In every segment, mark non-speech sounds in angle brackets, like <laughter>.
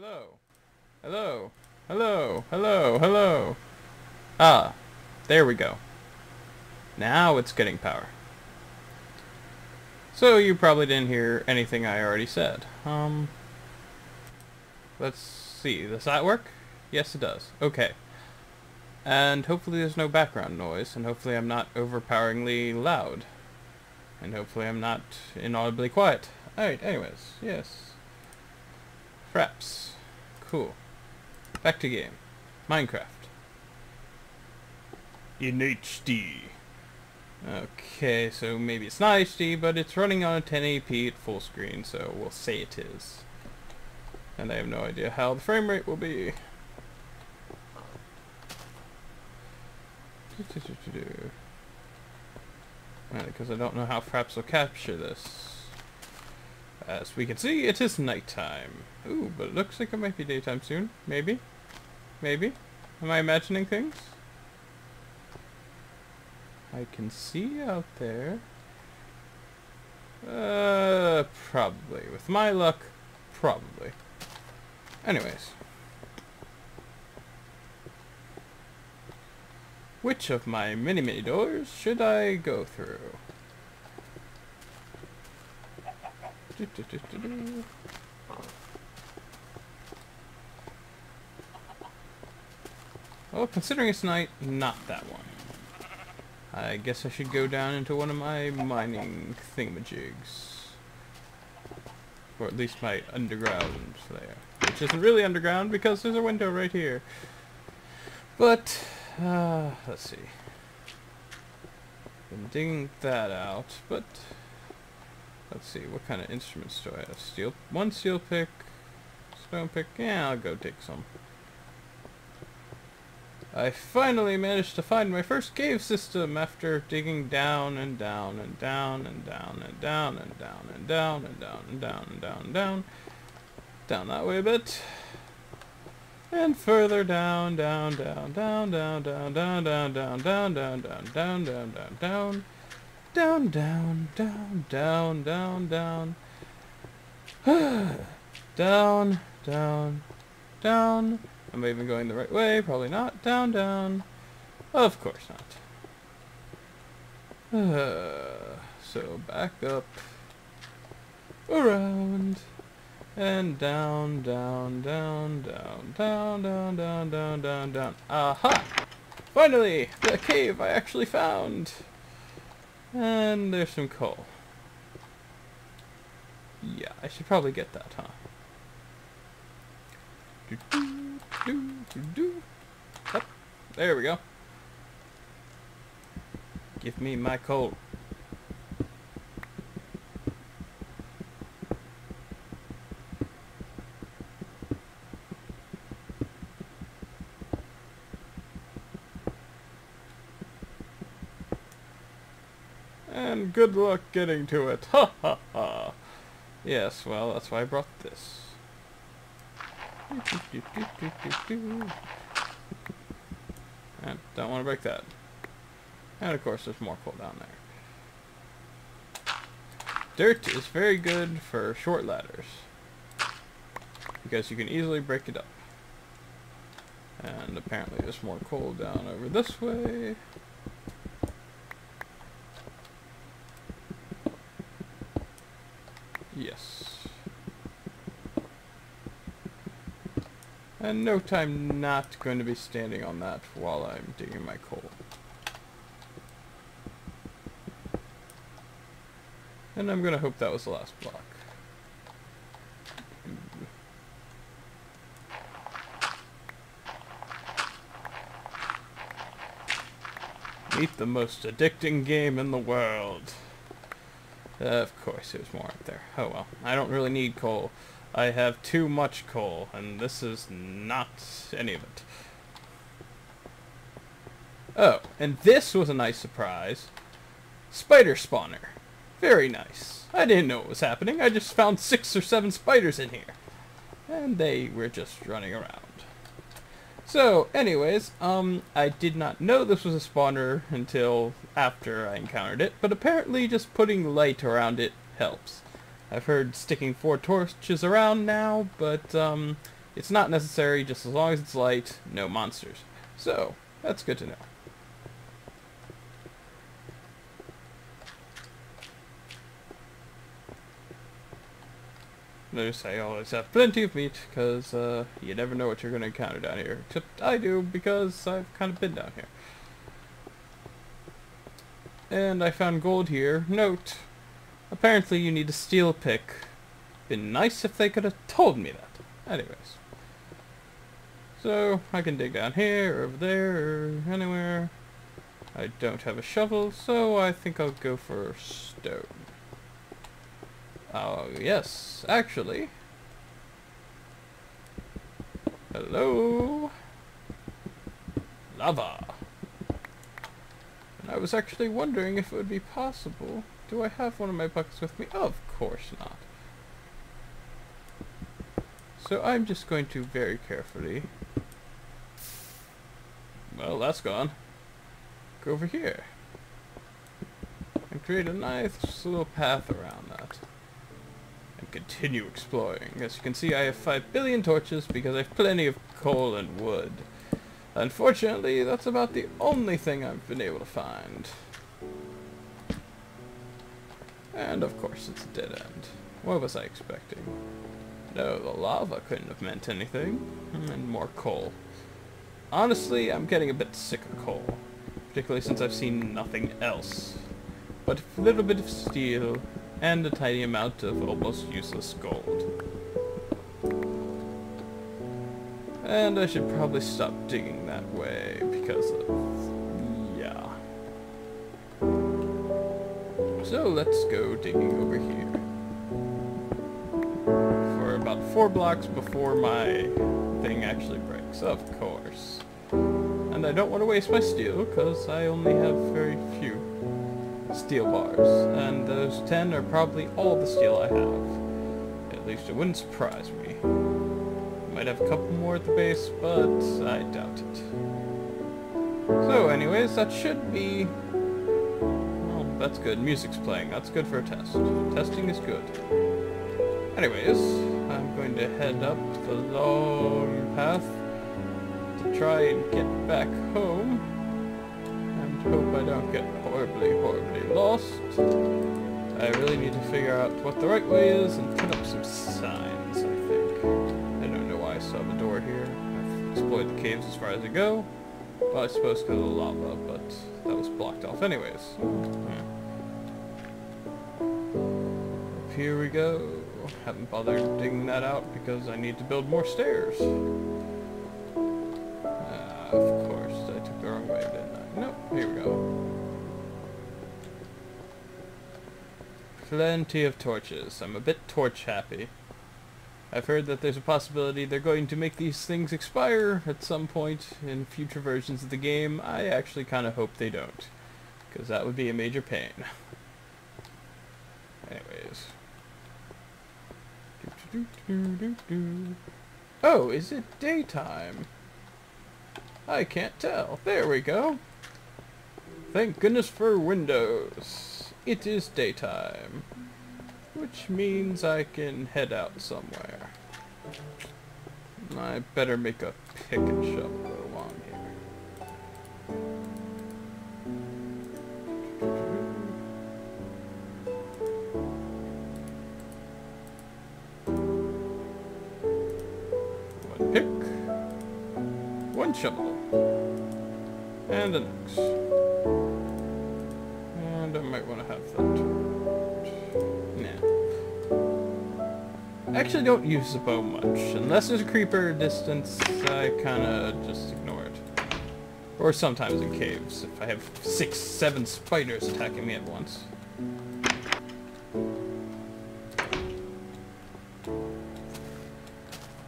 Hello. Hello. Hello. Hello. Hello. Ah. There we go. Now it's getting power. So you probably didn't hear anything I already said. Um, let's see. Does that work? Yes, it does. Okay. And hopefully there's no background noise, and hopefully I'm not overpoweringly loud. And hopefully I'm not inaudibly quiet. Alright, anyways, yes. Fraps. Cool. Back to game. Minecraft. In HD. Okay, so maybe it's not HD, but it's running on a 1080p at full screen, so we'll say it is. And I have no idea how the frame rate will be. Because I don't know how Fraps will capture this. As we can see, it is nighttime. Ooh, but it looks like it might be daytime soon. Maybe? Maybe? Am I imagining things? I can see out there. Uh, probably. With my luck, probably. Anyways. Which of my many, many doors should I go through? Do, do, do, do, do. Well, considering it's night, not that one. I guess I should go down into one of my mining thingamajigs. Or at least my underground there. Which isn't really underground because there's a window right here. But, uh, let's see. Been digging that out, but let's see, what kind of instruments do I have? Steel, one steel pick, stone pick, yeah, I'll go take some. I finally managed to find my first cave system after digging down and down and down and down and down and down and down and down and down and down and down. Down that way a bit. And further down, down, down, down, down, down, down, down, down, down, down, down, down, down, down, down. Down, down, down, down, down, down. Down, down, down. Am I even going the right way? Probably not. Down, down. Of course not. Uh, so back up. Around. And down, down, down, down, down, down, down, down, down, down. Aha! Finally! The cave I actually found! And there's some coal. Yeah, I should probably get that, huh? Do, do, do, do. There we go. Give me my coal. And good luck getting to it. Ha ha ha. Yes, well, that's why I brought this. And don't want to break that. And of course there's more coal down there. Dirt is very good for short ladders. Because you can easily break it up. And apparently there's more coal down over this way. Yes. And note I'm not going to be standing on that while I'm digging my coal. And I'm going to hope that was the last block. Meet the most addicting game in the world. Uh, of course, there's more up there. Oh well, I don't really need coal. I have too much coal, and this is not any of it. Oh, and this was a nice surprise. Spider spawner. Very nice. I didn't know what was happening. I just found six or seven spiders in here. And they were just running around. So, anyways, um, I did not know this was a spawner until after I encountered it, but apparently just putting light around it helps. I've heard sticking four torches around now, but, um, It's not necessary, just as long as it's light, no monsters. So, that's good to know. Notice I always have plenty of meat, because uh, you never know what you're going to encounter down here. Except I do, because I've kind of been down here. And I found gold here. Note, apparently you need a steel pick. Been nice if they could have told me that. Anyways. So, I can dig down here, over there, or anywhere. I don't have a shovel, so I think I'll go for stone. Oh, yes, actually. Hello? Lava. And I was actually wondering if it would be possible. Do I have one of my buckets with me? Of course not. So I'm just going to very carefully... Well, that's gone. Go over here. And create a nice little path around that and continue exploring. As you can see, I have 5 billion torches because I have plenty of coal and wood. Unfortunately, that's about the only thing I've been able to find. And of course, it's a dead end. What was I expecting? No, the lava couldn't have meant anything. Hmm, and more coal. Honestly, I'm getting a bit sick of coal. Particularly since I've seen nothing else. But a little bit of steel, and a tiny amount of almost useless gold. And I should probably stop digging that way because of... So let's go digging over here. For about four blocks before my thing actually breaks, of course. And I don't want to waste my steel because I only have very few steel bars, and those 10 are probably all the steel I have. At least it wouldn't surprise me. Might have a couple more at the base, but I doubt it. So anyways, that should be... That's good. Music's playing. That's good for a test. Testing is good. Anyways, I'm going to head up the long path to try and get back home and hope I don't get horribly, horribly lost. I really need to figure out what the right way is and put up some signs, I think. I don't know why I saw the door here. I've explored the caves as far as I go. Well, I suppose because of the lava, but that was blocked off anyways. Yeah. Here we go. Haven't bothered digging that out because I need to build more stairs. Uh, of course, I took the wrong way, didn't I? Nope, here we go. Plenty of torches. I'm a bit torch happy. I've heard that there's a possibility they're going to make these things expire at some point in future versions of the game. I actually kind of hope they don't. Because that would be a major pain. Anyways. Oh, is it daytime? I can't tell. There we go. Thank goodness for windows. It is daytime, which means I can head out somewhere. I better make a pick and shovel along here. One pick, one shovel, and an axe. And I might want to have that. I actually don't use the bow much. Unless there's a creeper distance, I kind of just ignore it. Or sometimes in caves, if I have six, seven spiders attacking me at once.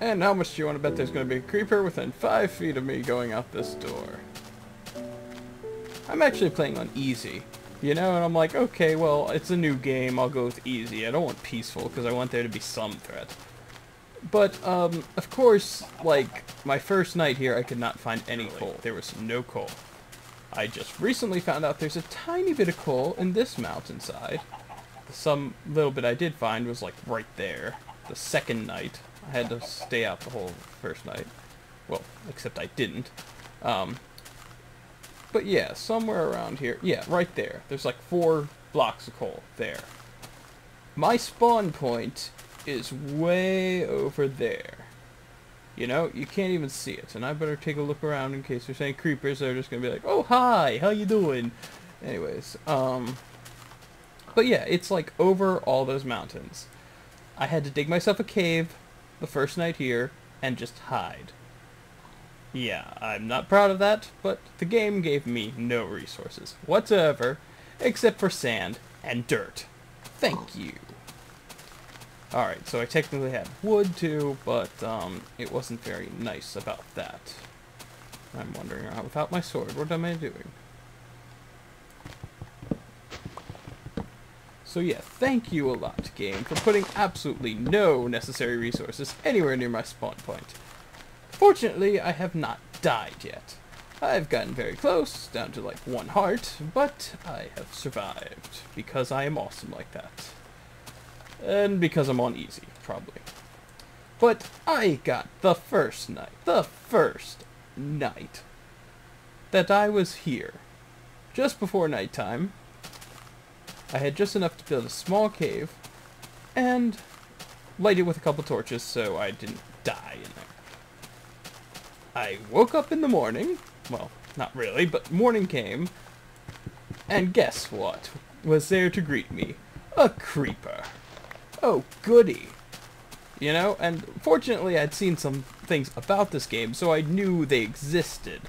And how much do you want to bet there's going to be a creeper within five feet of me going out this door? I'm actually playing on easy. You know, and I'm like, okay, well, it's a new game, I'll go with easy. I don't want peaceful, because I want there to be some threat. But, um, of course, like, my first night here, I could not find any coal. There was no coal. I just recently found out there's a tiny bit of coal in this mountainside. Some little bit I did find was, like, right there. The second night, I had to stay out the whole first night. Well, except I didn't. Um, but yeah, somewhere around here. Yeah, right there. There's like four blocks of coal there. My spawn point is way over there. You know, you can't even see it, and I better take a look around in case there's any creepers that are just gonna be like, "Oh hi, how you doing?" Anyways, um, but yeah, it's like over all those mountains. I had to dig myself a cave the first night here and just hide. Yeah, I'm not proud of that, but the game gave me no resources whatsoever, except for sand and dirt. Thank you. Alright, so I technically had wood too, but um, it wasn't very nice about that. I'm wandering around without my sword. What am I doing? So yeah, thank you a lot, game, for putting absolutely no necessary resources anywhere near my spawn point. Fortunately, I have not died yet. I've gotten very close, down to like one heart, but I have survived, because I am awesome like that. And because I'm on easy, probably. But I got the first night, the first night, that I was here. Just before nighttime, I had just enough to build a small cave, and light it with a couple torches so I didn't die in there. I woke up in the morning, well, not really, but morning came, and guess what was there to greet me? A creeper oh, goody. You know, and fortunately I'd seen some things about this game, so I knew they existed.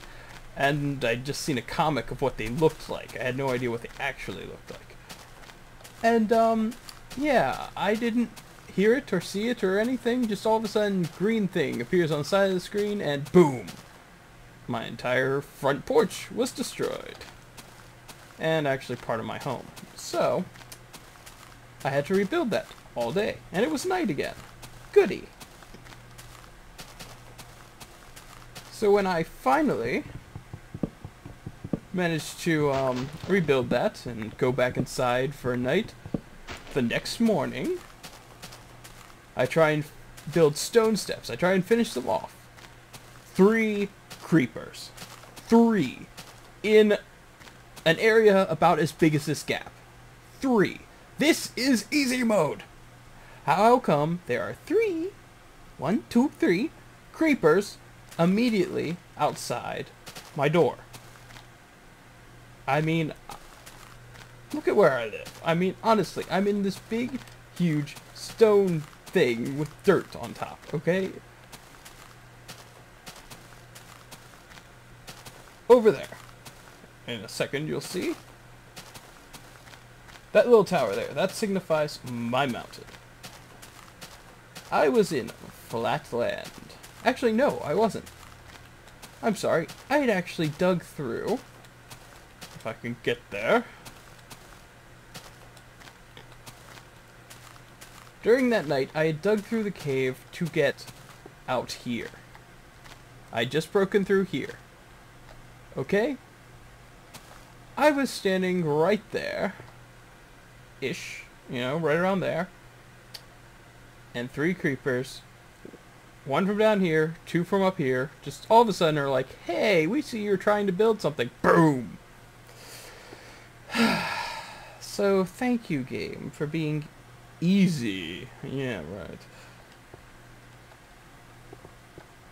And I'd just seen a comic of what they looked like. I had no idea what they actually looked like. And, um, yeah, I didn't hear it or see it or anything. Just all of a sudden, green thing appears on the side of the screen, and boom! My entire front porch was destroyed. And actually part of my home. So, I had to rebuild that all day. And it was night again. Goody. So when I finally managed to um, rebuild that and go back inside for a night, the next morning, I try and build stone steps. I try and finish them off. Three creepers. Three. In an area about as big as this gap. Three. This is easy mode. How come there are three, one, two, three, creepers immediately outside my door? I mean, look at where I live. I mean, honestly, I'm in this big, huge stone thing with dirt on top, okay? Over there. In a second, you'll see. That little tower there, that signifies my mountain. I was in flat land. Actually, no, I wasn't. I'm sorry. I had actually dug through. If I can get there. During that night, I had dug through the cave to get out here. I had just broken through here. Okay? I was standing right there. Ish. You know, right around there and three creepers. One from down here, two from up here. Just all of a sudden are like, hey, we see you're trying to build something. Boom! <sighs> so thank you, game, for being easy. Yeah, right.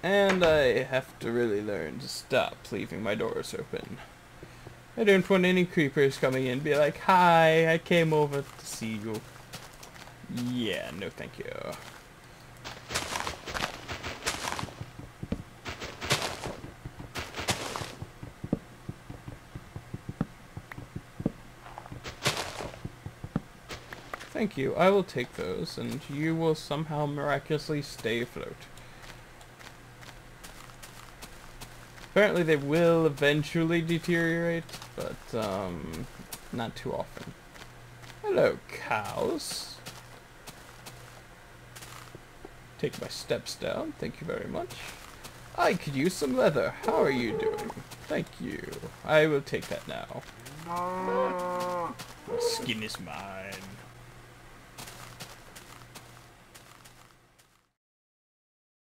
And I have to really learn to stop leaving my doors open. I don't want any creepers coming in be like, hi, I came over to see you. Yeah, no thank you. Thank you. I will take those, and you will somehow miraculously stay afloat. Apparently they will eventually deteriorate, but, um, not too often. Hello, cows. Take my steps down. Thank you very much. I could use some leather. How are you doing? Thank you. I will take that now. The skin is mine.